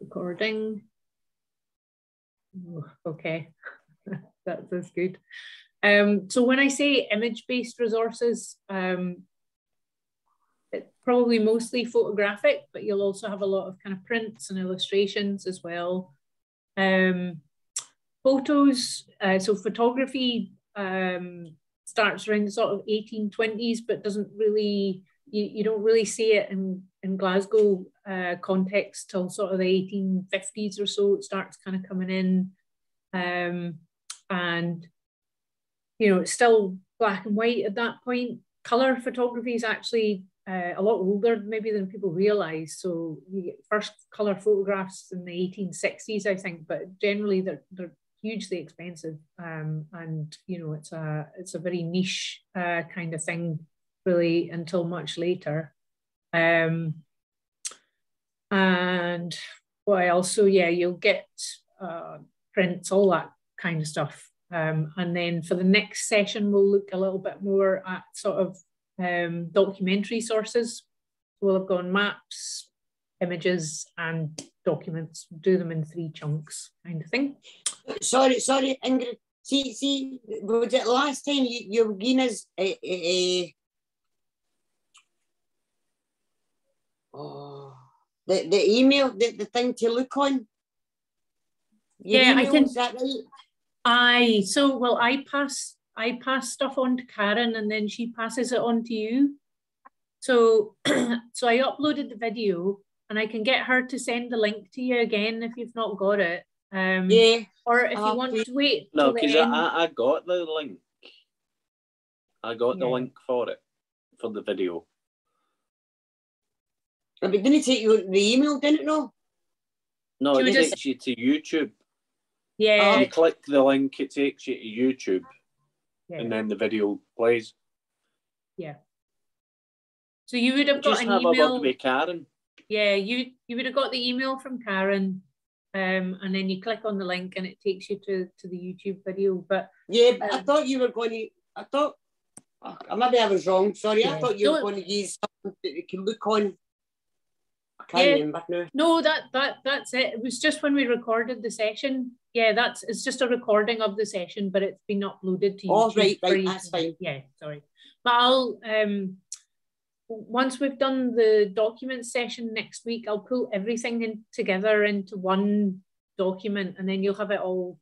recording. Oh, okay, that, that's good. Um, so when I say image-based resources, um, it's probably mostly photographic, but you'll also have a lot of kind of prints and illustrations as well. Um, photos, uh, so photography um, starts around the sort of 1820s, but doesn't really, you, you don't really see it in, in Glasgow uh, context till sort of the 1850s or so. It starts kind of coming in. Um, and, you know, it's still black and white at that point. Color photography is actually uh, a lot older maybe than people realize. So you get first color photographs in the 1860s, I think, but generally they're, they're hugely expensive. Um, and, you know, it's a, it's a very niche uh, kind of thing really until much later. Um, and else? So yeah, you'll get uh, prints, all that kind of stuff. Um, and then for the next session, we'll look a little bit more at sort of um, documentary sources. We'll have gone maps, images, and documents. Do them in three chunks, kind of thing. Sorry, sorry, Ingrid. See, see, was it last time you, you were giving us a, a, a oh, the, the email, the, the thing to look on? Your yeah, email, I can. Is that right? I so well. I pass I pass stuff on to Karen, and then she passes it on to you. So so I uploaded the video, and I can get her to send the link to you again if you've not got it. Um, yeah. Or if you want to wait. No, because I, I got the link. I got yeah. the link for it for the video. But didn't it take you the email, didn't it? No. No, it just... takes you to YouTube. Yeah. You click the link, it takes you to YouTube, yeah. and then the video plays. Yeah. So you would have got just an have email. A with Karen. Yeah, you you would have got the email from Karen, um, and then you click on the link and it takes you to to the YouTube video. But yeah, but um, I thought you were going to. I thought. Oh, maybe I was wrong. Sorry, yeah. I thought you were going to use something that you can look on yeah. No, that that that's it. It was just when we recorded the session. Yeah, that's it's just a recording of the session, but it's been uploaded to oh, YouTube. Oh, right, right, that's fine. Yeah, sorry. But I'll um once we've done the document session next week, I'll pull everything in together into one document and then you'll have it all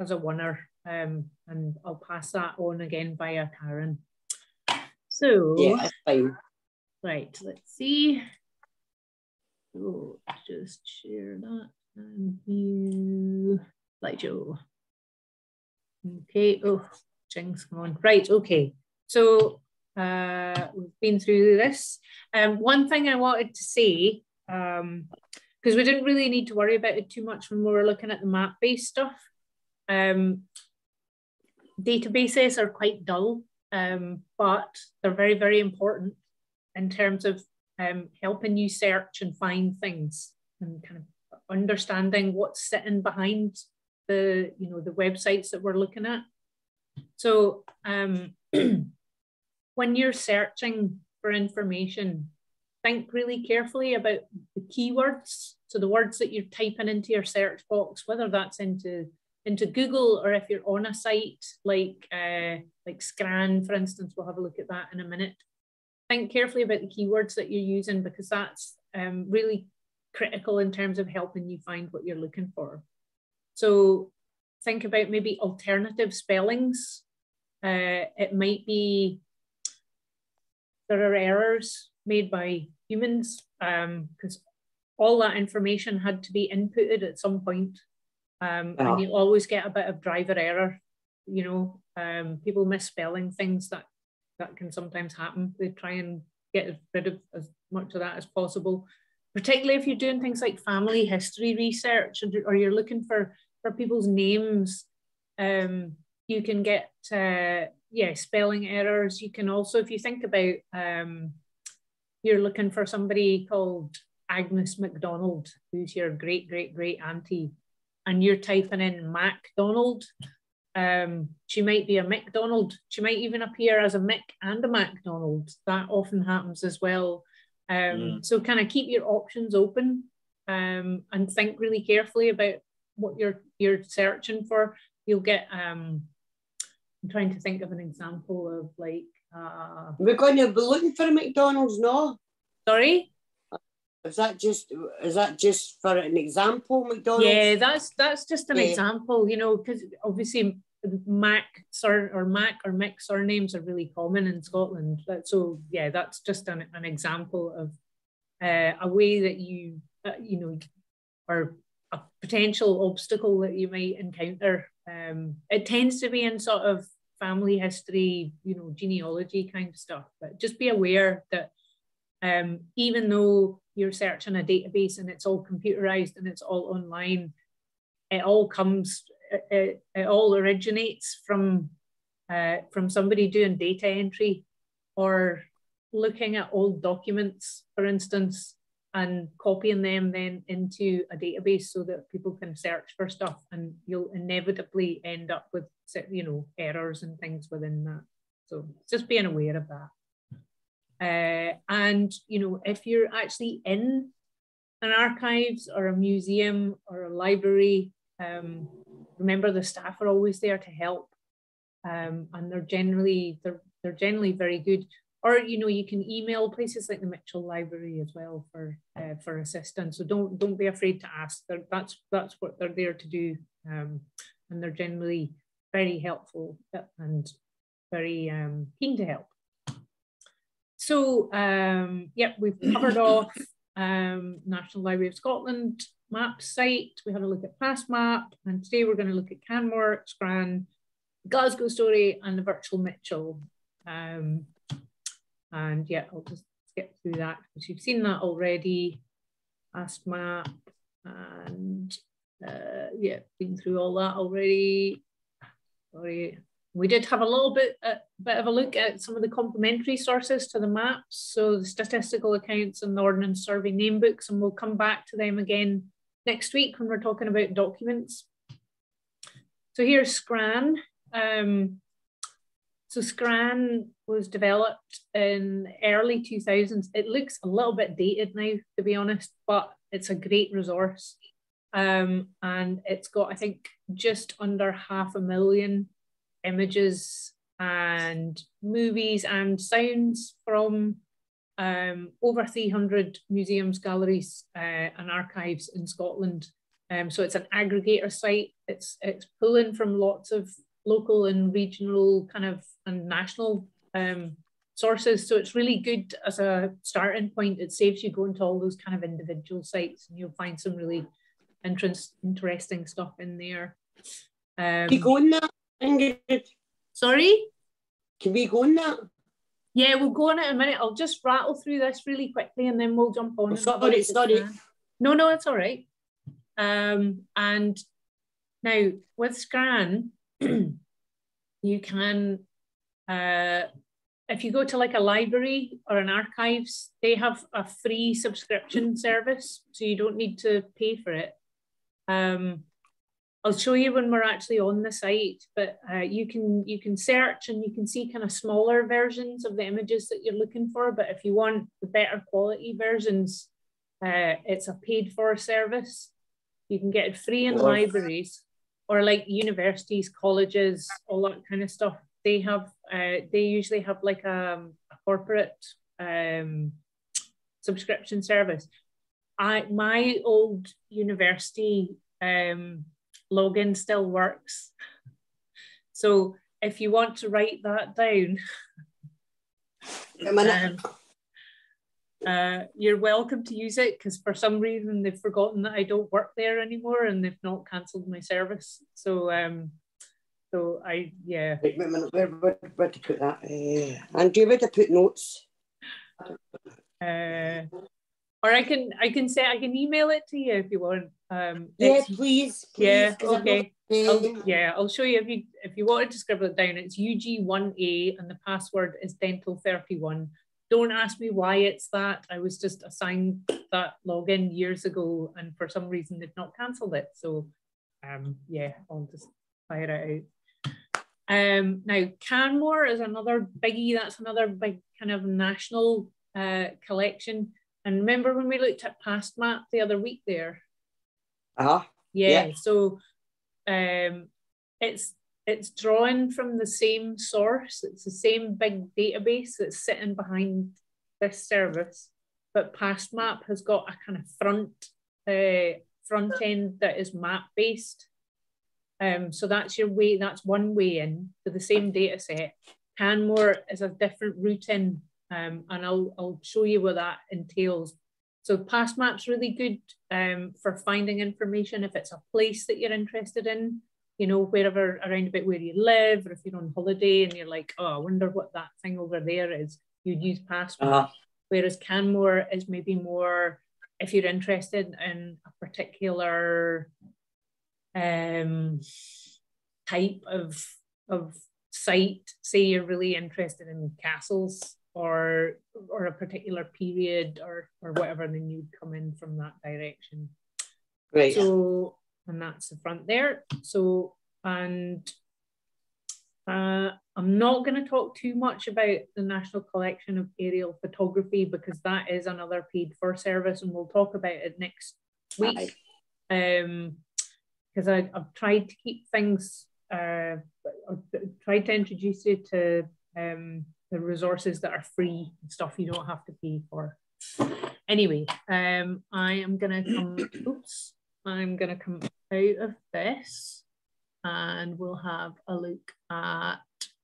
as a winner. Um, and I'll pass that on again via Karen. So yeah, that's fine. Right, let's see. So just share that and view slideshow. Okay, oh, Jing's come on. Right, okay. So uh, we've been through this. Um, one thing I wanted to say, because um, we didn't really need to worry about it too much when we were looking at the map-based stuff. Um, databases are quite dull, um, but they're very, very important in terms of um, helping you search and find things and kind of understanding what's sitting behind the you know the websites that we're looking at. So um, when you're searching for information, think really carefully about the keywords. So the words that you're typing into your search box, whether that's into into Google or if you're on a site like uh, like Scran, for instance, we'll have a look at that in a minute think carefully about the keywords that you're using because that's um, really critical in terms of helping you find what you're looking for. So think about maybe alternative spellings. Uh, it might be there are errors made by humans because um, all that information had to be inputted at some point. Um, And you always get a bit of driver error. You know, um, people misspelling things that that can sometimes happen. They try and get rid of as much of that as possible, particularly if you're doing things like family history research or you're looking for, for people's names. Um, you can get, uh, yeah, spelling errors. You can also, if you think about, um, you're looking for somebody called Agnes MacDonald, who's your great, great, great auntie, and you're typing in MacDonald, um, she might be a McDonald. She might even appear as a Mick and a McDonald. That often happens as well. Um, mm. So kind of keep your options open. um, and think really carefully about what you're you're searching for. You'll get um, I'm trying to think of an example of like uh, we're going to be looking for a McDonald's, no? Sorry? Is that just is that just for an example, McDonald's? Yeah, that's that's just an yeah. example, you know, because obviously Mac or, or Mac or Mick surnames are really common in Scotland. So yeah, that's just an, an example of uh, a way that you uh, you know or a potential obstacle that you might encounter. Um, it tends to be in sort of family history, you know, genealogy kind of stuff. But just be aware that um, even though you're searching a database and it's all computerized and it's all online, it all comes, it, it all originates from uh, from somebody doing data entry or looking at old documents, for instance, and copying them then into a database so that people can search for stuff and you'll inevitably end up with you know errors and things within that. So just being aware of that uh, and you know if you're actually in an archives or a museum or a library um, remember the staff are always there to help um, and they're generally they're, they're generally very good or you know you can email places like the Mitchell Library as well for uh, for assistance. So don't don't be afraid to ask. They're, that's that's what they're there to do, um, and they're generally very helpful and very um, keen to help. So um, yep, we've covered off um, National Library of Scotland map site. We had a look at PastMap, and today we're going to look at Canmore, Scran, Glasgow Story, and the Virtual Mitchell. Um, and yeah, I'll just skip through that because you've seen that already. PastMap and uh, yeah, been through all that already. Sorry, we did have a little bit a bit of a look at some of the complementary sources to the maps, so the statistical accounts and the Ordnance Survey name books, and we'll come back to them again next week when we're talking about documents. So here's Scran. Um, so Scran was developed in early 2000s. It looks a little bit dated now, to be honest, but it's a great resource. Um, and it's got, I think, just under half a million images and movies and sounds from um, over 300 museums, galleries, uh, and archives in Scotland. Um, so it's an aggregator site. It's it's pulling from lots of local and regional kind of and national um, sources. So it's really good as a starting point. It saves you going to all those kind of individual sites and you'll find some really interest, interesting stuff in there. Um, Can we go on that, Ingrid? Sorry? Can we go on that? Yeah, we'll go on it in a minute. I'll just rattle through this really quickly and then we'll jump on. Oh, sorry, sorry. No, no, it's all right. Um, and now with Scran, you can, uh, if you go to like a library or an archives, they have a free subscription service, so you don't need to pay for it. Um, I'll show you when we're actually on the site, but uh, you can you can search and you can see kind of smaller versions of the images that you're looking for. But if you want the better quality versions, uh, it's a paid for service. You can get it free in libraries or like universities, colleges, all that kind of stuff. They have, uh, they usually have like a, um, a corporate um, subscription service. I my old university um, login still works. So if you want to write that down, um, uh, you're welcome to use it because for some reason they've forgotten that I don't work there anymore and they've not cancelled my service. So um, so I yeah. Wait, wait a minute, where, where, where to put that? Uh, and do you to put notes? Uh, or I can I can say I can email it to you if you want. Um, yeah, please, please. Yeah, okay. I'll, yeah, I'll show you if you if you wanted to scribble it down. It's UG1A and the password is dental31. Don't ask me why it's that. I was just assigned that login years ago, and for some reason they've not cancelled it. So, um, yeah, I'll just fire it out. Um, now, Canmore is another biggie. That's another big kind of national uh, collection. And remember when we looked at past PastMap the other week there? Uh-huh. Yeah, yeah. so um, it's it's drawn from the same source. It's the same big database that's sitting behind this service, but PastMap has got a kind of front uh, front end that is map based. Um, so that's your way. That's one way in to the same data set. Canmore is a different route in, um, and I'll I'll show you what that entails. So PastMap's really good um, for finding information if it's a place that you're interested in you know, wherever around about where you live, or if you're on holiday and you're like, oh, I wonder what that thing over there is, you'd use PastMap. Uh-huh. Whereas Canmore is maybe more if you're interested in a particular um, type of of site, say you're really interested in castles or or a particular period or or whatever, then you'd come in from that direction. Right. So and that's the front there. So, and uh, I'm not going to talk too much about the National Collection of Aerial Photography because that is another paid for service and we'll talk about it next week. Um, because I've tried to keep things, uh, I've tried to introduce you to um, the resources that are free stuff you don't have to pay for. Anyway, um, I am going to come, oops, I'm going to come out of this and we'll have a look at,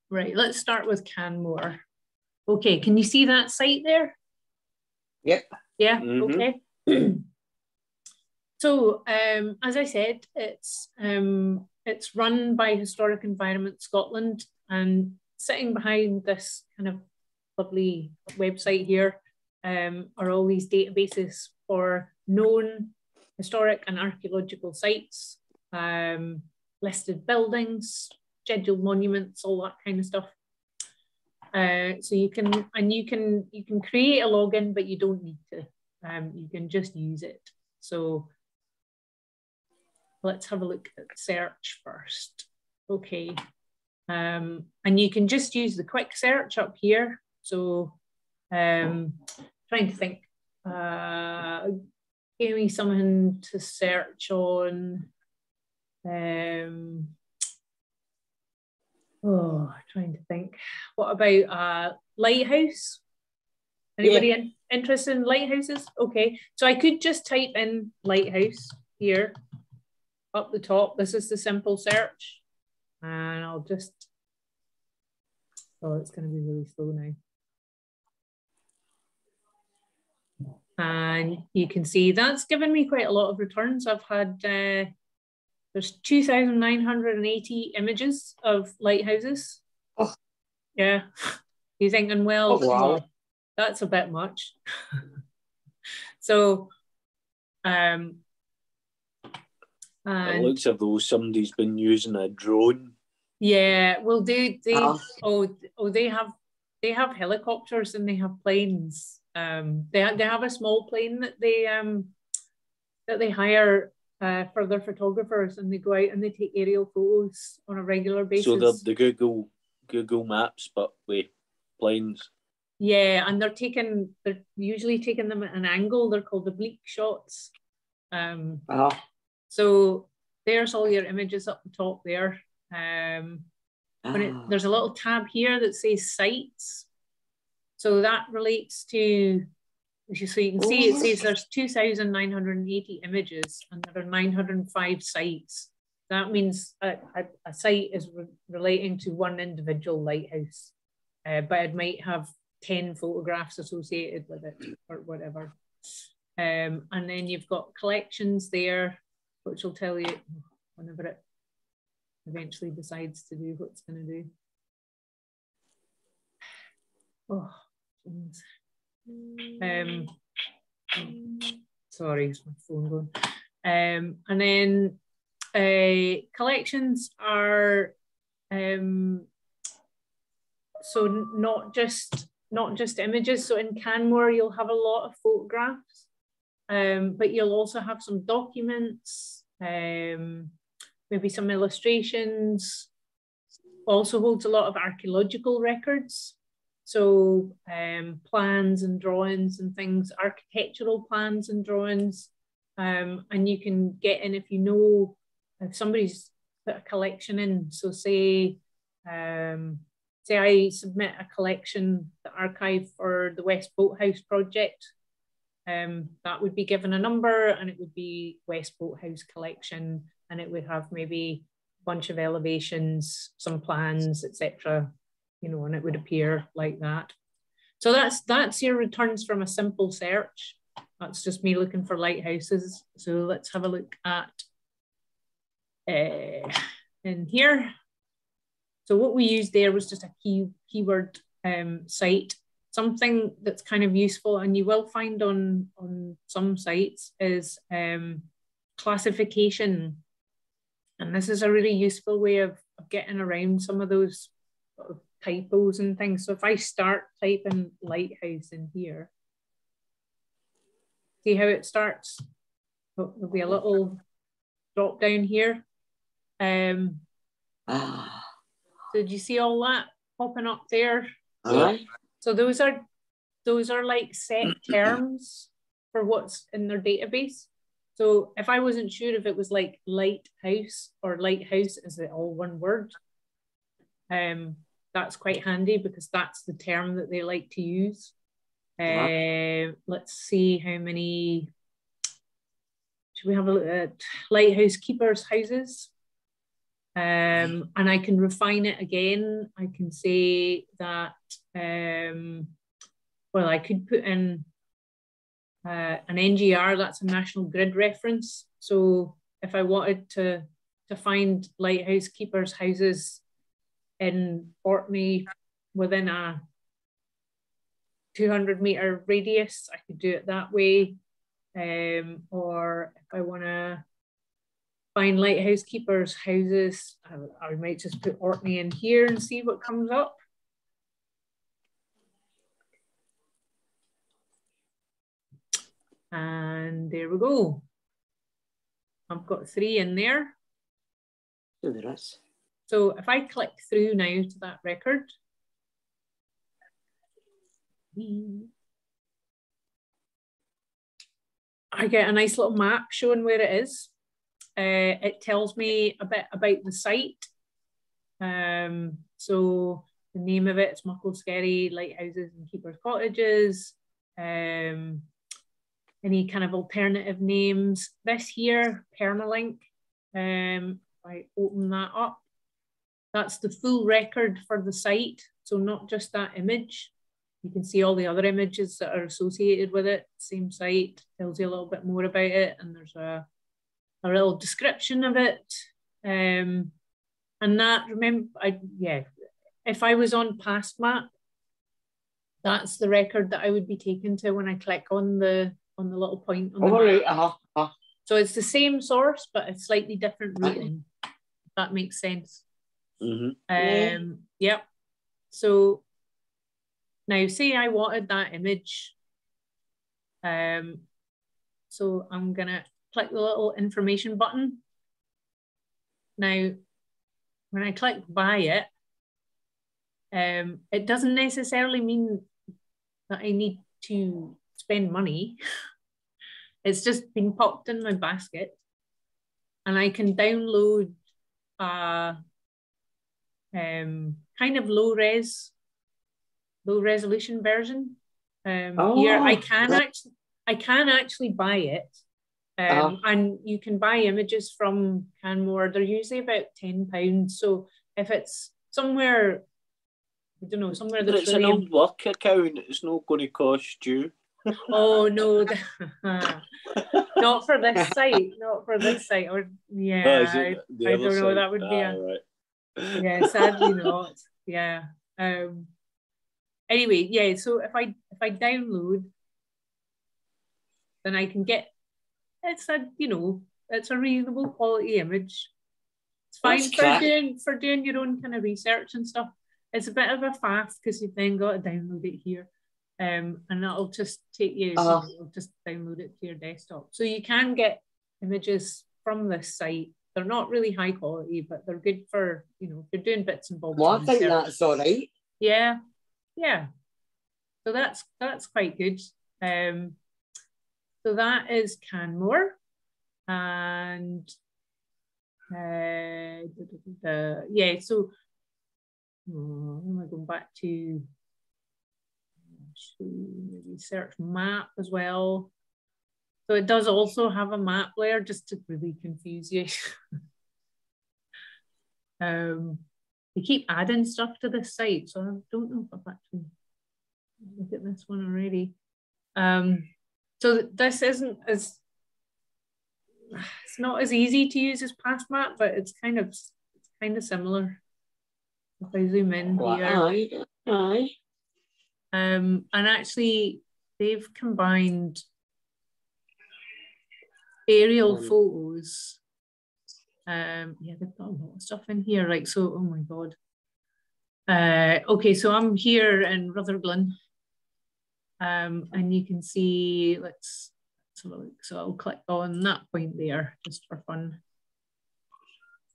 right, let's start with Canmore. Okay, can you see that site there? Yep. Yeah, mm -hmm. okay. so um, as I said, it's um, it's run by Historic Environment Scotland and sitting behind this kind of lovely website here um, are all these databases for known historic and archaeological sites, um, listed buildings, scheduled monuments, all that kind of stuff. Uh, so you can, and you can, you can create a login, but you don't need to. Um, you can just use it. So let's have a look at search first. Okay. Um, and you can just use the quick search up here. So um, trying to think, uh, give me something to search on. Um, oh, trying to think. What about uh, lighthouse? Anybody yeah. in, interested in lighthouses? Okay, so I could just type in lighthouse here up the top. This is the simple search, and I'll just. Oh, it's going to be really slow now. And you can see that's given me quite a lot of returns. I've had, uh, there's 2,980 images of lighthouses. Oh. Yeah. You're thinking, well, oh, wow. that's a bit much. so, um, and, it looks as though somebody's been using a drone. Yeah, well, they they oh. oh oh they have they have helicopters and they have planes um, they, they have a small plane that they um, that they hire uh, for their photographers and they go out and they take aerial photos on a regular basis. So they're the Google Google Maps, but with planes. Yeah, and they're taking they're usually taking them at an angle. They're called oblique shots. Um, uh-huh. So there's all your images up the top there. Um, when it, ah. there's a little tab here that says sites, so that relates to, so you can see it says there's 2,980 images and there are 905 sites. That means a, a, a site is re relating to one individual lighthouse, uh, but it might have 10 photographs associated with it or whatever. Um, and then you've got collections there, which will tell you whenever it eventually decides to do what it's going to do. Oh, um, sorry, my phone going. Um, and then uh, collections are um, so not just not just images. So in Canmore, you'll have a lot of photographs, um, but you'll also have some documents, um, maybe some illustrations. Also holds a lot of archaeological records. So um, plans and drawings and things, architectural plans and drawings, um, and you can get in if you know if somebody's put a collection in. So say, um, say I submit a collection the archive for the West Boathouse project. Um, that would be given a number and it would be West Boathouse collection and it would have maybe a bunch of elevations, some plans, etc. You know, and it would appear like that. So that's that's your returns from a simple search. That's just me looking for lighthouses. So let's have a look at uh, in here. So what we used there was just a key keyword um, site. Something that's kind of useful and you will find on, on some sites is um, classification. And this is a really useful way of, of getting around some of those sort of typos and things. So if I start typing lighthouse in here, see how it starts? Oh, there'll be a little drop down here. Um, ah. So did you see all that popping up there? Uh-huh. So those are those are like set terms for what's in their database. So if I wasn't sure if it was like lighthouse or lighthouse, is it all one word? Um, that's quite handy because that's the term that they like to use. Uh, let's see how many. Should we have a look at lighthouse keepers' houses? Um, and I can refine it again. I can say that, um, well, I could put in uh, an NGR, that's a national grid reference. So if I wanted to, to find lighthouse keepers' houses in Orkney within a 200 meter radius, I could do it that way. Um, or if I want to find lighthouse keepers' houses, I, I might just put Orkney in here and see what comes up. And there we go. I've got three in there. there is. So if I click through now to that record, I get a nice little map showing where it is. Uh, it tells me a bit about the site. Um, so the name of it is Muckle Skerry Lighthouses and Keepers Cottages. Um, any kind of alternative names. This here, Permalink, um, I open that up, that's the full record for the site. So not just that image, you can see all the other images that are associated with it. Same site tells you a little bit more about it, and there's a, a little description of it. Um, and that remember, I yeah, if I was on PastMap, that's the record that I would be taken to when I click on the on the little point. On oh, right. uh-huh. uh-huh. So it's the same source, but a slightly different rating. If that makes sense. Mm-hmm. Um, yep. So now, say I wanted that image. Um, so I'm gonna click the little information button. Now, when I click buy it, um, it doesn't necessarily mean that I need to spend money. it's just been popped in my basket and I can download a um, kind of low res low resolution version. Um, oh, here I can actually I can actually buy it. Um, uh, and you can buy images from Canmore. They're usually about ten pounds. So if it's somewhere, I don't know, somewhere that's it's really an old work account, it's not going to cost you. oh no, not for this site. Not for this site. Or yeah, oh, I, I, don't know. That would ah, be a right. yeah. Sadly not. Yeah. Um, anyway, yeah. So if I if I download, then I can get it's a you know it's a reasonable quality image. It's fine That's for doing for doing your own kind of research and stuff. It's a bit of a fast because you've then got to download it here. Um, and that'll just take you, uh-huh. so just download it to your desktop. So you can get images from this site. They're not really high quality, but they're good for, you know, if you're doing bits and bobs. Well, I think that's all right. Yeah, yeah. so that's that's quite good. Um, so that is Canmore, and uh, yeah. So oh, am I going back to maybe search map as well. So it does also have a map layer just to really confuse you. um, they keep adding stuff to this site, so I don't know if I've actually looked at this one already. Um, so this isn't as it's not as easy to use as PastMap, but it's kind of it's kind of similar. If I zoom in well, here, aye, aye. Um, and actually, they've combined aerial um, photos. Um, yeah, they've got a lot of stuff in here. Like, so, oh my God. Uh, okay, so I'm here in Rutherglen. Um, and you can see, let's, let's have a look. So I'll click on that point there just for fun.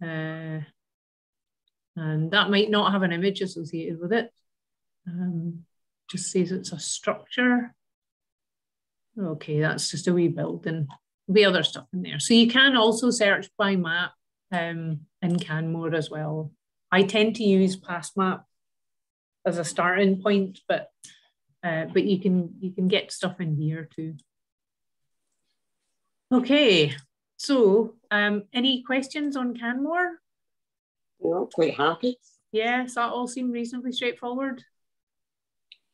Uh, and that might not have an image associated with it. Um, just says it's a structure. Okay, that's just a wee building. There'll other stuff in there. So you can also search by map um, in Canmore as well. I tend to use PastMap as a starting point, but uh, but you can you can get stuff in here too. Okay, so um, any questions on Canmore? No, quite happy. Yes, that all seemed reasonably straightforward.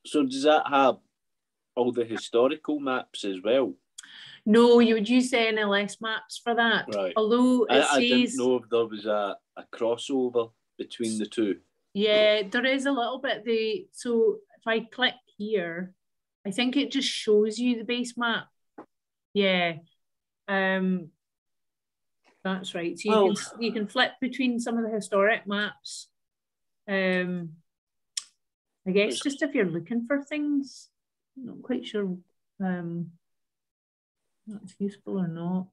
So does that have all the historical maps as well? No, you would use the NLS maps for that. Right. Although it I, says, I didn't know if there was a, a crossover between the two. Yeah, there is a little bit. The so if I click here, I think it just shows you the base map. Yeah. Um that's right. So you Oh. can you can flip between some of the historic maps. Um I guess just if you're looking for things, I'm not quite sure um that's useful or not.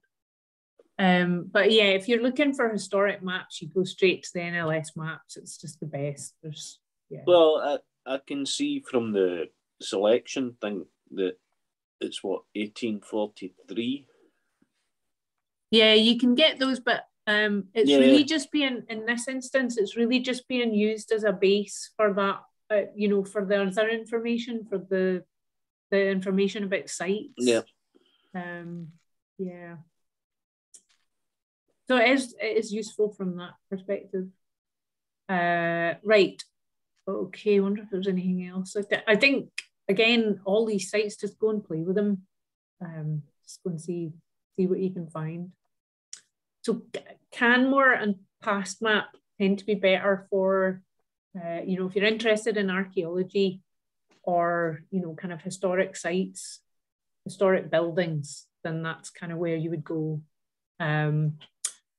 Um, but yeah, if you're looking for historic maps, you go straight to the NLS maps. It's just the best. There's yeah. Well, I, I can see from the selection thing that it's what 1843. Yeah, you can get those, but um, it's Yeah. really just being in this instance, it's really just being used as a base for that. Uh, you know, for the other information, for the the information about sites. Yeah. Um. Yeah. So it is it is useful from that perspective. Uh. Right. Okay. Wonder if there's anything else. I, I think again, all these sites, just go and play with them. Um. Just go and see see what you can find. So Canmore and PastMap tend to be better for, uh, you know, if you're interested in archaeology or, you know, kind of historic sites, historic buildings, then that's kind of where you would go. Um,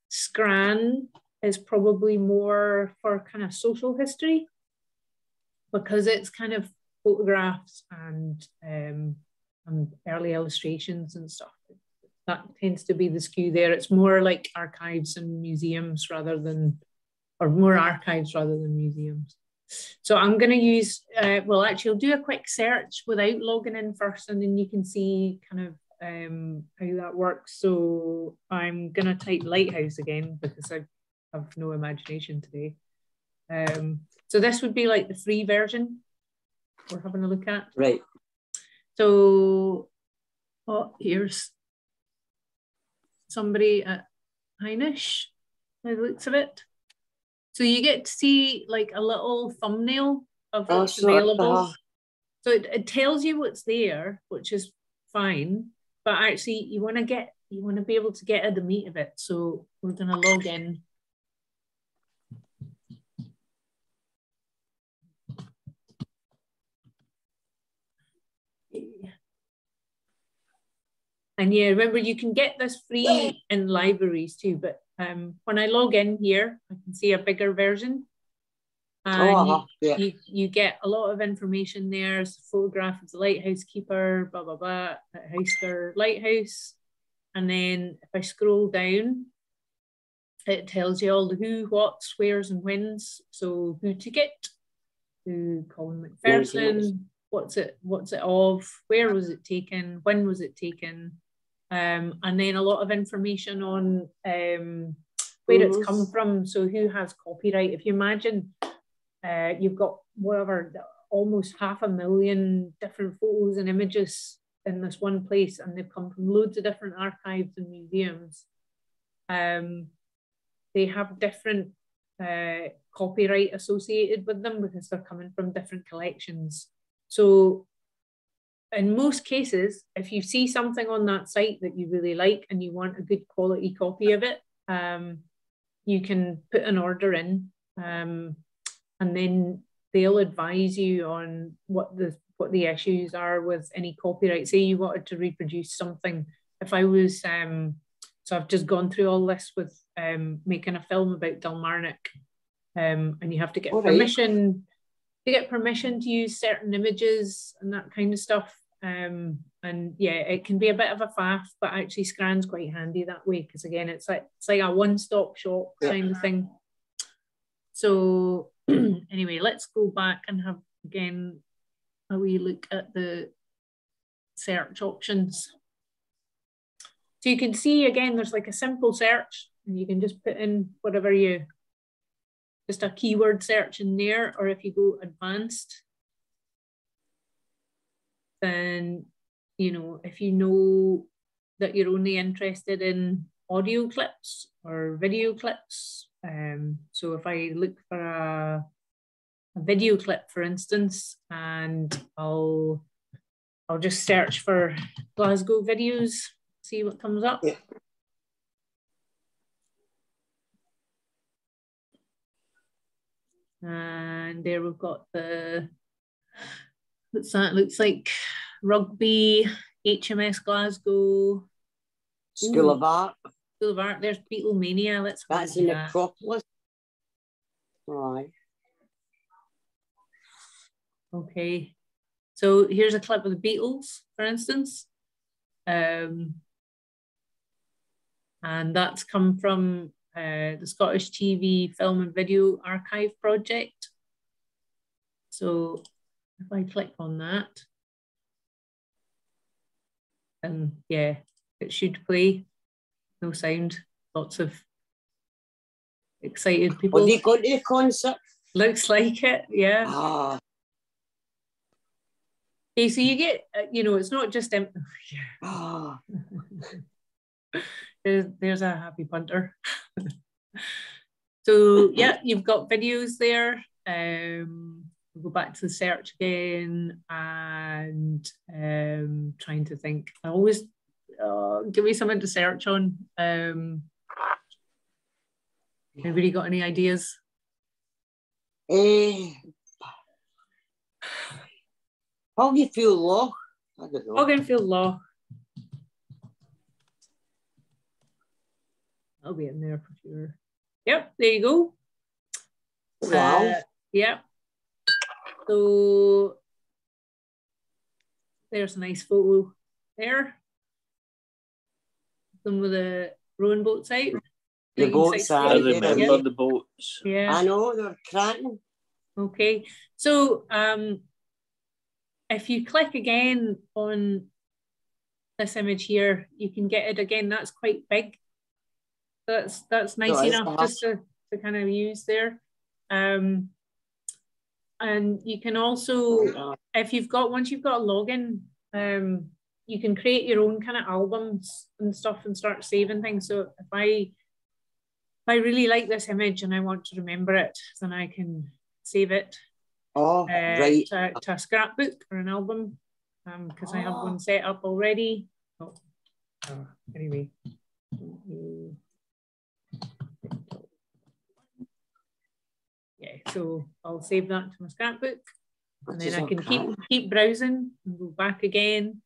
Scran is probably more for kind of social history because it's kind of photographs and um, and early illustrations and stuff that tends to be the skew there. It's more like archives and museums rather than, or more archives rather than museums. So I'm going to use, uh, well, actually, I'll do a quick search without logging in first, and then you can see kind of um, how that works. So I'm going to type lighthouse again because I have no imagination today. Um, so this would be like the free version we're having a look at. Right. So, oh, here's somebody at Heinisch, by the looks of it. So you get to see like a little thumbnail of Oh, what's of. available. So it, it tells you what's there, which is fine. But actually you want to get you want to be able to get at the meat of it. So we're gonna log in. And yeah, remember you can get this free in libraries too, but um, when I log in here, I can see a bigger version. And Oh, you- uh-huh. yeah. you, you get a lot of information there. It's a photograph of the lighthouse keeper, blah, blah, blah, at Heister Lighthouse. And then if I scroll down, it tells you all the who, whats, wheres, and whens. So who took it, who Colin McPherson, what's it what's it of, where was it taken, when was it taken, um, and then a lot of information on um, where it's come from. So who has copyright? If you imagine uh, you've got whatever almost half a million different photos and images in this one place, and they've come from loads of different archives and museums. Um, they have different uh, copyright associated with them because they're coming from different collections. So in most cases, if you see something on that site that you really like and you want a good quality copy of it, um, you can put an order in um, and then they'll advise you on what the what the issues are with any copyright. Say you wanted to reproduce something. If I was um, so I've just gone through all this with um, making a film about Dalmarnock, um, and you have to get all permission right. To get permission to use certain images and that kind of stuff. Um, and yeah, it can be a bit of a faff, but actually Scran's quite handy that way because again, it's like it's like a one-stop shop yeah. kind of thing. So anyway, let's go back and have again a wee look at the search options. So you can see again, there's like a simple search and you can just put in whatever you, just a keyword search in there, or if you go advanced, then, you know, if you know that you're only interested in audio clips or video clips. Um, so if I look for a, a video clip, for instance, and I'll I'll just search for Glasgow videos see what comes up. Yeah. And there we've got the, what's that? Looks like rugby, HMS Glasgow. School Ooh. of Art. School of Art. There's Beatlemania. Let's That's in that. Acropolis. Right. Okay. So here's a clip of the Beatles, for instance. Um, and that's come from uh, the Scottish TV Film and Video Archive Project. So if I click on that, and yeah, it should play. No sound, lots of excited people. Are they going to the concert? Looks like it, yeah. Ah. Okay, so you get, uh, you know, it's not just empty. Ah. there's, there's a happy punter. so yeah, you've got videos there. Um, we'll go back to the search again and um, trying to think. I always uh, give me something to search on. Um, anybody got any ideas? Uh, feel Loch. I don't I'll be in there for sure. Yep, there you go. Wow. Uh, yep. So there's a nice photo there. Some of the rowing boats out. The boats out. I remember yeah. the boats. Yeah. I know, they're cracking. Okay. So um if you click again on this image here, you can get it again. That's quite big that's that's nice no, enough just to, to kind of use there. Um, and you can also, if you've got once you've got a login, um, you can create your own kind of albums and stuff and start saving things. So if I if I really like this image and I want to remember it, then I can save it. Oh, uh, right. To, to, a scrapbook or an album, because um, oh. I have one set up already. Oh, oh anyway. Yeah, so I'll save that to my scrapbook and then I can keep keep browsing and go back again.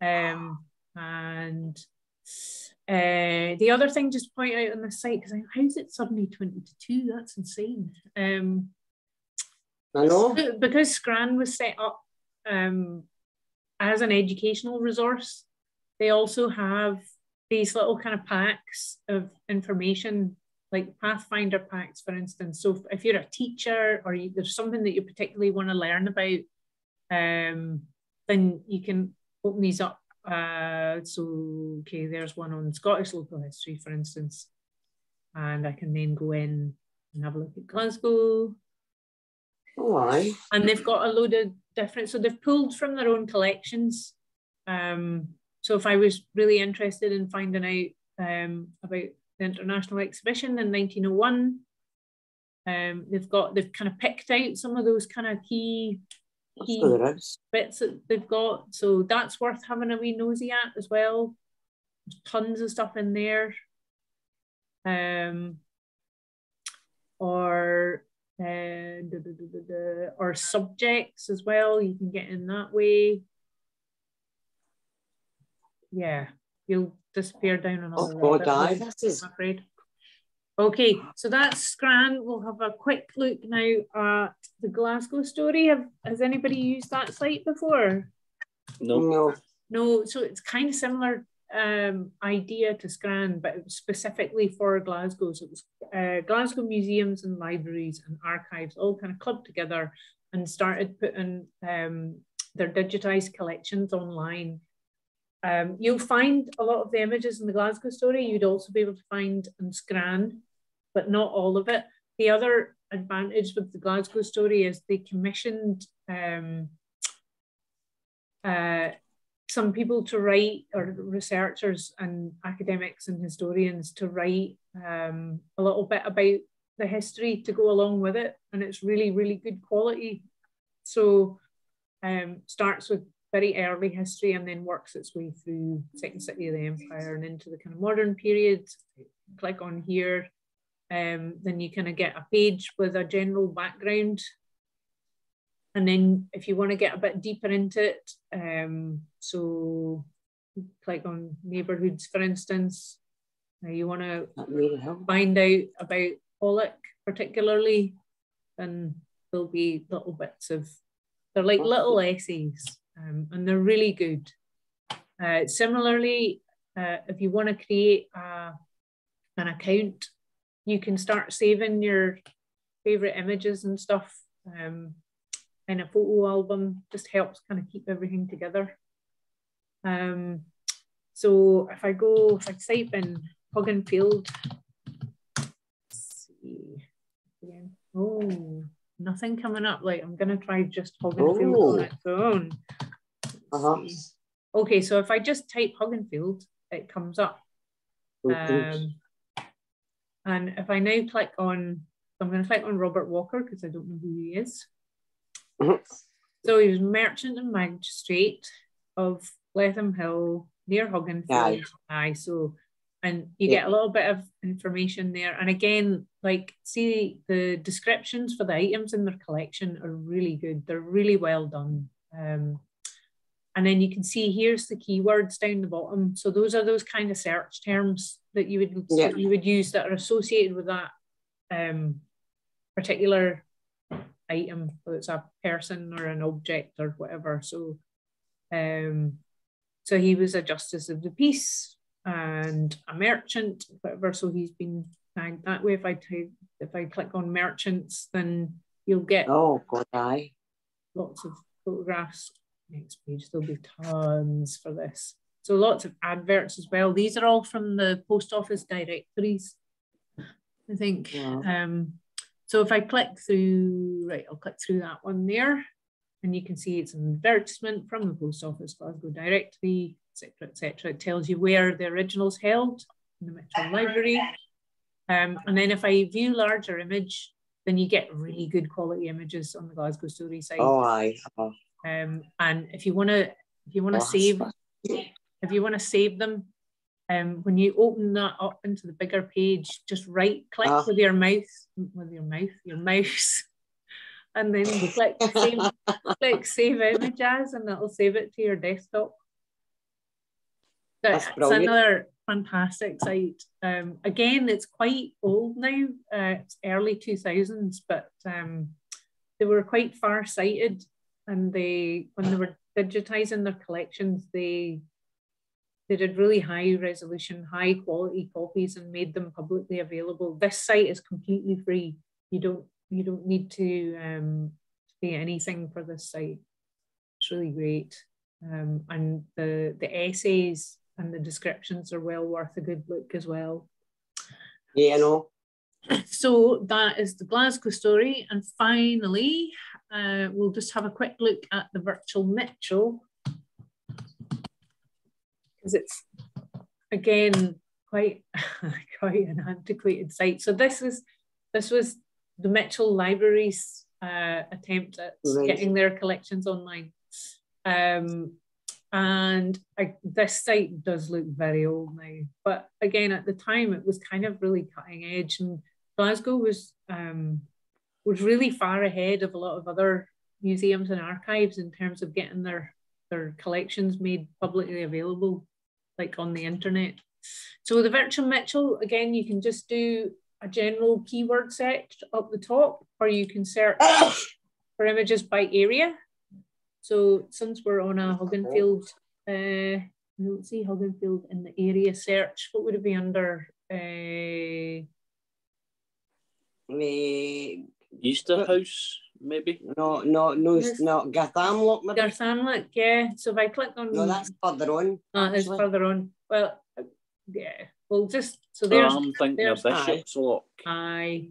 Um, and uh, the other thing, just point out on the site because how is it suddenly twenty to two? That's insane. Um, I know because Scran was set up um, as an educational resource. They also have these little kind of packs of information like Pathfinder packs, for instance. So if you're a teacher or you, there's something that you particularly want to learn about, um, then you can open these up. Uh, so, okay, there's one on Scottish local history, for instance. And I can then go in and have a look at Glasgow. Oh, aye. And they've got a load of different, so they've pulled from their own collections. Um, so if I was really interested in finding out um, about the international exhibition in 1901, um, they've got they've kind of picked out some of those kind of key key bits that they've got. So that's worth having a wee nosy at as well. There's tons of stuff in there. Um, or uh, da, da, da, or subjects as well. You can get in that way. Yeah, you'll disappear down another. Oh God, I. This I'm afraid. Okay, so that's Scran. We'll have a quick look now at the Glasgow story. Have has anybody used that site before? No. No. No, so it's kind of similar um, idea to Scran, but it was specifically for Glasgow. So it was uh, Glasgow museums and libraries and archives all kind of clubbed together and started putting um, their digitized collections online. Um, you'll find a lot of the images in the Glasgow story you'd also be able to find in Scran, but not all of it. The other advantage with the Glasgow story is they commissioned um, uh, some people to write, or researchers and academics and historians to write um, a little bit about the history to go along with it. And it's really, really good quality. So um, starts with very early history and then works its way through Second City of the Empire and into the kind of modern period. Click on here, um, then you kind of get a page with a general background. And then if you want to get a bit deeper into it, um, so click on neighborhoods, for instance, uh, you want to find out about Pollok particularly, then there'll be little bits of, they're like little essays um, and they're really good. Uh, similarly, uh, if you want to create a, an account, you can start saving your favorite images and stuff. Um, in a photo album just helps kind of keep everything together. Um, so if I go, if I type in Hogganfield, see again. Oh, nothing coming up. Like I'm gonna try just Hogganfield oh. on its own. Uh-huh. Okay, so if I just type Hogganfield, it comes up. Um, and if I now click on, I'm going to click on Robert Walker because I don't know who he is. Mm-hmm. So he was merchant and magistrate of Letham Hill near Hogganfield. Aye. Aye. So, and you yeah. get a little bit of information there. And again, like, see the descriptions for the items in their collection are really good. They're really well done. Um, and then you can see here's the keywords down the bottom. So those are those kind of search terms that you would yeah. you would use that are associated with that um, particular item, whether it's a person or an object or whatever. So, um, so he was a justice of the peace and a merchant, whatever. So he's been tagged that way. If I type, if I click on merchants, then you'll get oh god, I lots of photographs. Next page, there'll be tons for this. So lots of adverts as well. These are all from the post office directories. I think. Um, so if I click through, right, I'll click through that one there and you can see it's an advertisement from the post office Glasgow directory, etc., etc. It tells you where the original's held in the Mitchell Library. Um, and then if I view larger image, then you get really good quality images on the Glasgow Story site. Oh, aye. Oh. Um, and if you want to, if you want to save, if you want to save them, um, when you open that up into the bigger page, just right click uh, with your mouse, with your mouth, your mouse, and then click save, click save image as, and it'll save it to your desktop. That's it's another fantastic site. Um, again, it's quite old now. Uh, it's early two thousands, but um, they were quite far sighted, and they when they were digitizing their collections, they they did really high resolution, high quality copies and made them publicly available. This site is completely free. You don't you don't need to um, pay anything for this site. It's really great. Um, and the the essays and the descriptions are well worth a good look as well. Yeah, I know. So that is the Glasgow story. And finally, uh, we'll just have a quick look at the virtual Mitchell. Because it's, again, quite, quite an antiquated site. So this is this was the Mitchell Library's uh, attempt at right. getting their collections online. Um, and I, this site does look very old now, but again, at the time, it was kind of really cutting edge, and Glasgow was um, was really far ahead of a lot of other museums and archives in terms of getting their their collections made publicly available, like on the internet. So the virtual Mitchell, again, you can just do a general keyword search up the top, or you can search for images by area. So since we're on a Hogganfield, uh, don't see Hogganfield in the area search. What would it be under? Uh, Easterhouse, maybe? No, no, no, There's, no, Garthamlock. Garthamlock, yeah. So if I click on... No, that's further on. Oh, it's further on. Well, yeah. Well, just... So there's... I'm thinking there's, of Bishop's Loch. Aye.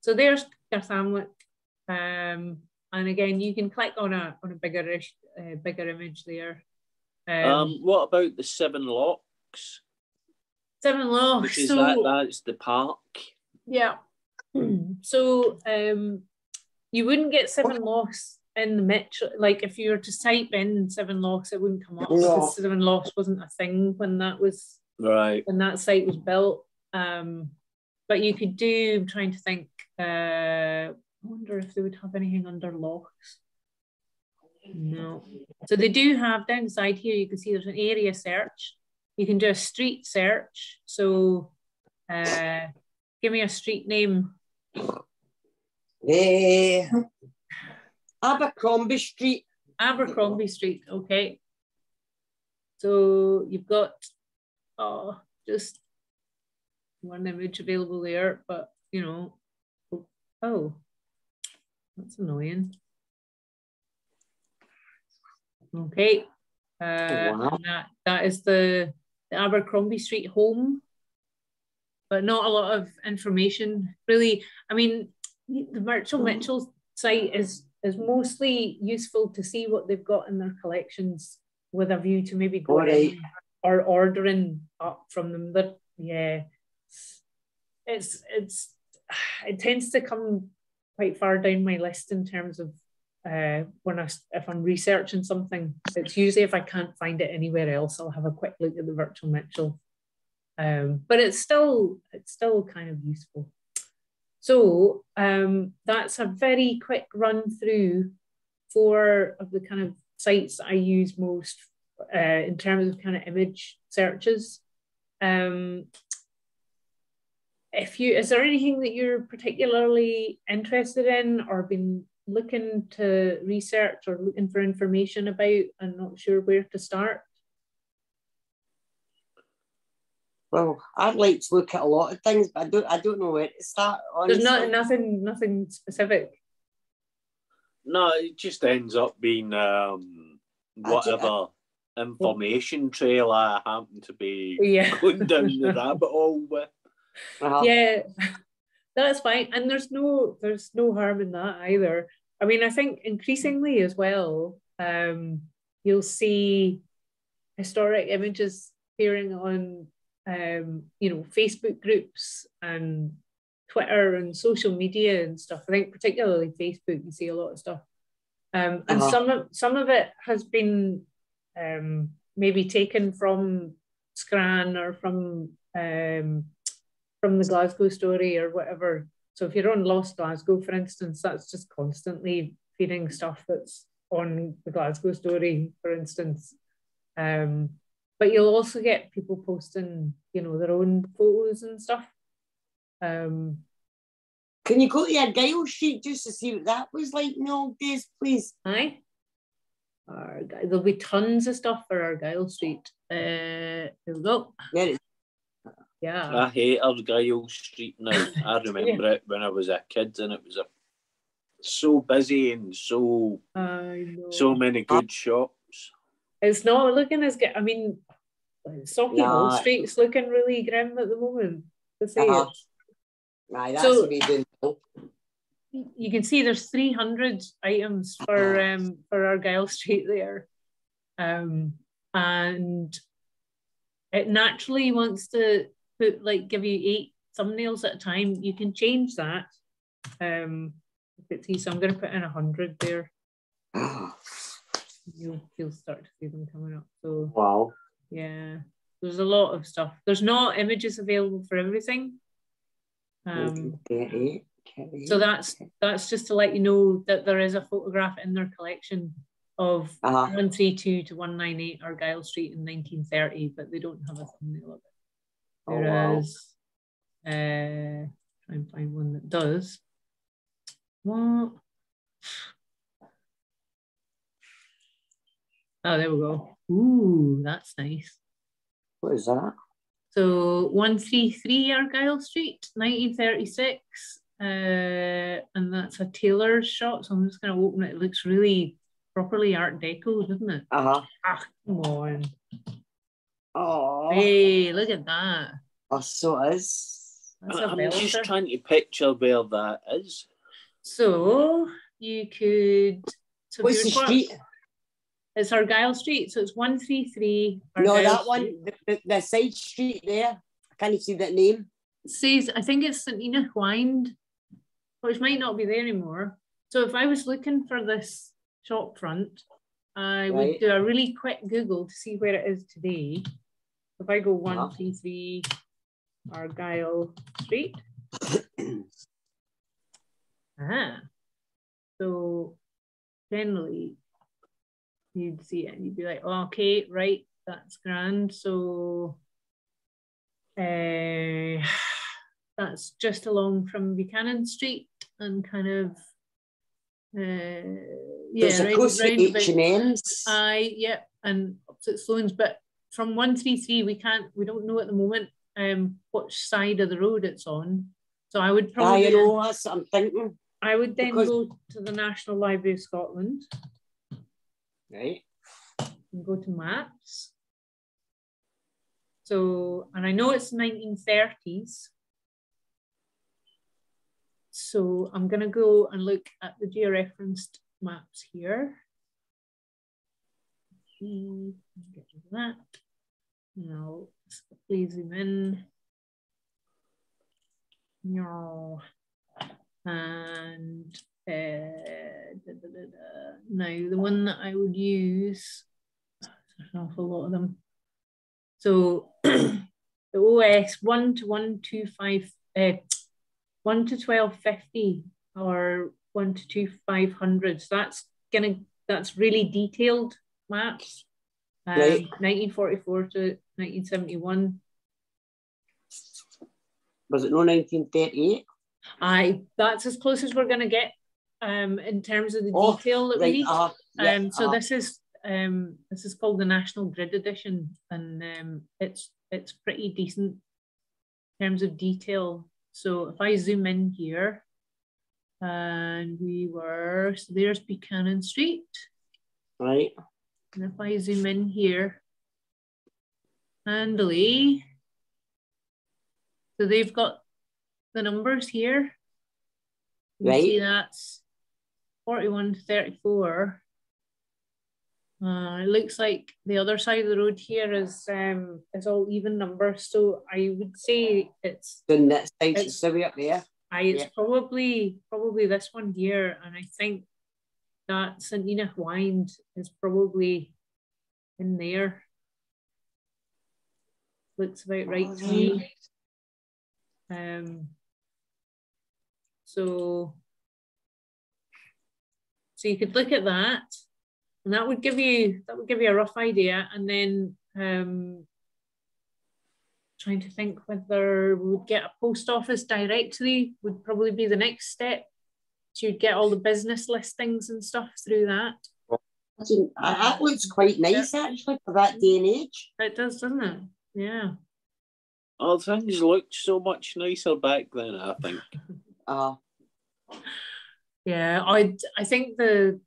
So there's Garthamlock. Um, and again, you can click on a on a bigger uh, bigger image there. Um, um, what about the Seven Lochs? Seven Lochs. Which is so, that? That's the park. Yeah. So um, you wouldn't get Seven Lochs in the metro. Like if you were to type in Seven Lochs, it wouldn't come up no. because Seven Lochs wasn't a thing when that was right when that site was built. Um, but you could do. I'm trying to think. Uh, I wonder if they would have anything under locks. No. So they do have down the side here, you can see there's an area search. You can do a street search. So uh, give me a street name. Eh, Abercrombie Street. Abercrombie Street, okay. So you've got oh, just one image available there, but you know, oh, that's annoying. Okay. Uh, wow. that, that is the, the Abercrombie Street home, but not a lot of information. Really, I mean, the Virtual mm. Mitchell site is is mostly useful to see what they've got in their collections with a view to maybe going right. or ordering up from them. But yeah, it's it's it tends to come quite far down my list in terms of uh, when I if I'm researching something. It's usually if I can't find it anywhere else, I'll have a quick look at the virtual Mitchell. Um, but it's still it's still kind of useful. So um, that's a very quick run through four of the kind of sites I use most uh, in terms of kind of image searches. Um, if you is there anything that you're particularly interested in or been looking to research or looking for information about and not sure where to start well i'd like to look at a lot of things but i don't i don't know where to start honestly. there's not nothing nothing specific no it just ends up being um whatever information trail i happen to be yeah. going down the rabbit hole with uh-huh. Yeah, that's fine. And there's no there's no harm in that either. I mean, I think increasingly as well, um, you'll see historic images appearing on um, you know, Facebook groups and Twitter and social media and stuff. I think particularly Facebook, you see a lot of stuff. Um, and uh-huh. some of some of it has been um, maybe taken from Scran or from um, from the Glasgow story or whatever. So if you're on Lost Glasgow, for instance, that's just constantly feeding stuff that's on the Glasgow story, for instance. Um, but you'll also get people posting, you know, their own photos and stuff. Um, Can you go to Argyle Street just to see what that was like in the old days, please? Aye. Argyle. There'll be tons of stuff for Argyle Street. Uh, there we go. Yeah, yeah. I hate Argyle Street now. I remember yeah. it when I was a kid and it was a so busy and so so many good shops. It's not looking as good. I mean, Sauchiehall nah. Street's looking really grim at the moment. To say uh-huh. Aye, that's so, You can see there's 300 items for uh-huh. um for Argyle Street there, um, and it naturally wants to put like give you eight thumbnails at a time. You can change that. Um, so I'm going to put in a hundred there. You'll you'll start to see them coming up. So wow, yeah, there's a lot of stuff. There's not images available for everything. Um, so that's that's just to let you know that there is a photograph in their collection of uh-huh. 132 to 198 Argyle Street in 1930, but they don't have a thumbnail of it. Whereas, oh, wow. uh, try and find one that does. What? Oh, there we go. Ooh, that's nice. What is that? So 133 Argyle Street, 1936. Uh, and that's a tailor's shop. So I'm just going to open it. It looks really properly Art Deco, doesn't it? Uh-huh. Ah, come on. Oh. Hey, look at that. Oh, so it is. I'm just trying to picture where that is. So you could. So What's the street? It's Argyle Street, so it's one three three. No, that one, the, the, side street there. I can't see that name. It says I think it's St Enoch Wynd, which might not be there anymore. So if I was looking for this shop front, I right. would do a really quick Google to see where it is today. If I go one three three Argyle Street. ah. So generally you'd see it and you'd be like, oh, okay, right, that's grand. So uh, that's just along from Buchanan Street and kind of uh, yeah, There's a close H and M's. Aye, yeah, and opposite Sloan's. But from one three three, we can't, we don't know at the moment um which side of the road it's on. So I would probably. I know that's what I'm thinking. I would then because... go to the National Library of Scotland. Right. Go to maps. So, and I know it's 1930s. So I'm to go and look at the georeferenced maps here. Get rid of that. Now, please zoom in. No. And uh, da, da, da, now the one that I would use, there's an awful lot of them. So the OS 1 to 125, uh, 1 to 1250 or 1 to 2500. So that's gonna that's really detailed maps. Um, right. 1944 to 1971. Was it no 1938? I that's as close as we're gonna get um, in terms of the oh, detail that right, we need. Uh, yeah, um, so uh, this is um, this is called the National Grid Edition, and um, it's it's pretty decent in terms of detail. So if I zoom in here, and we were so there's Buchanan Street, right? And if I zoom in here, handily, so they've got the numbers here. You right. See that's 41 to 34. Uh, it looks like the other side of the road here is um is all even numbers. So I would say it's the next side it's, still up there. I it's yeah. probably probably this one here, and I think that St Enoch Wynd is probably in there. Looks about right oh, to me. Um. So so you could look at that, and that would give you that would give you a rough idea. And then um, trying to think whether we would get a post office directory would probably be the next step. So you'd get all the business listings and stuff through that. That looks quite nice actually for that day and age. It does, doesn't it? Yeah. Oh, things looked so much nicer back then, I think. uh, Yeah, I I think the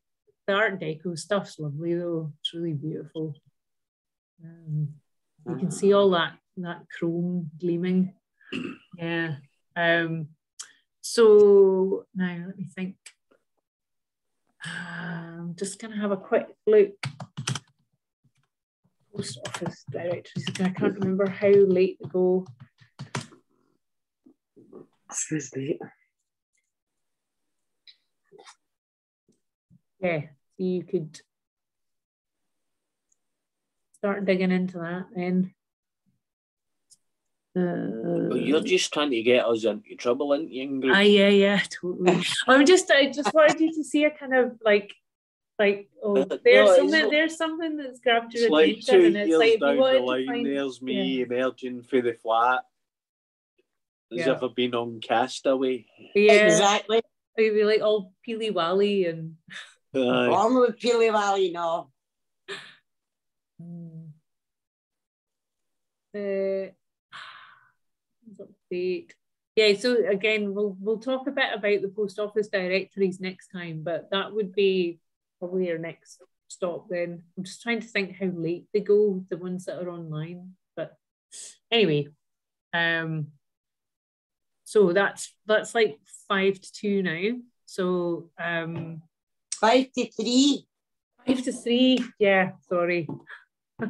the Art Deco stuff's lovely though. It's really beautiful. Um, you can see all that that chrome gleaming. Yeah. Um, so now let me think. I'm just gonna have a quick look. Post office directories. I can't remember how late to go. This late. Yeah, so you could start digging into that then. Uh, you're just trying to get us into trouble, aren't you, Ingrid? Ah, yeah, yeah, totally. I'm just, I just wanted you to see a kind of like, like, oh, there's no, something, not- there's something that's grabbed your attention, two and it's years like down you the wanted to line, find, there's me yeah. emerging for the flat. Has Yeah. if I've been on castaway. yeah, Exactly. you'd be like all peely wally and. Aye. I'm with Peely Valley now. Hmm. Uh, update. Yeah, so again, we'll we'll talk a bit about the post office directories next time, but that would be probably our next stop then. I'm just trying to think how late they go, the ones that are online. But anyway, um so that's that's like five to two now. So um Five to three. five to three, yeah, sorry.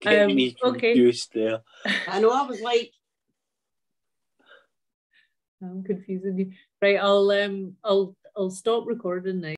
Getting Um, me okay. there. I know I was like, I'm confusing you. Right, I'll um I'll I'll stop recording now.